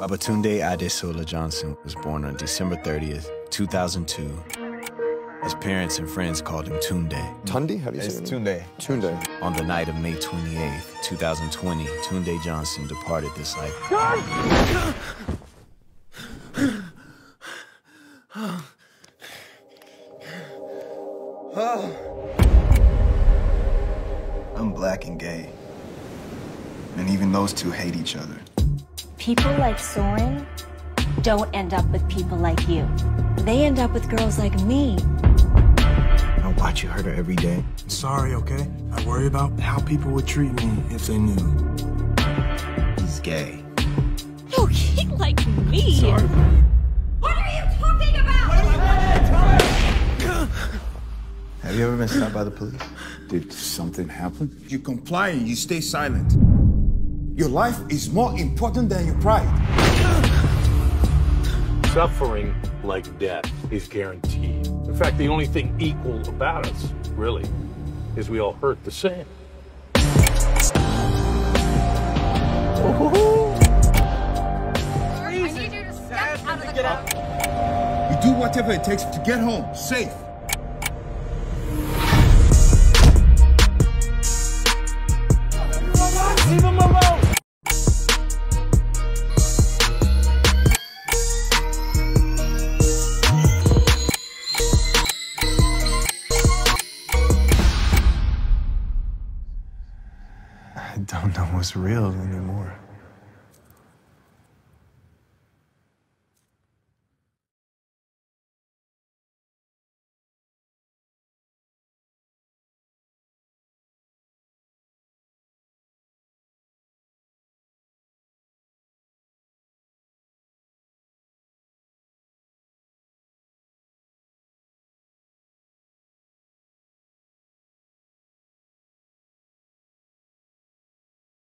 Babatunde Adesola Johnson was born on December 30th, 2002. His parents and friends called him Tunde. Tundi? Have you say It's your name? Tunde. Tunde. On the night of May 28th, 2020, Tunde Johnson departed this life. I'm black and gay. And even those two hate each other. People like Soren don't end up with people like you. They end up with girls like me. I watch you hurt her every day. Sorry, okay? I worry about how people would treat me if they knew. He's gay. No, he like me. Sorry. What are you talking about? Have you ever been stopped by the police? Did something happen? You comply and you stay silent. Your life is more important than your pride. Suffering like death is guaranteed. In fact, the only thing equal about us, really, is we all hurt the same. I need you to step out of the car. You do whatever it takes to get home safe. I don't know what's real anymore.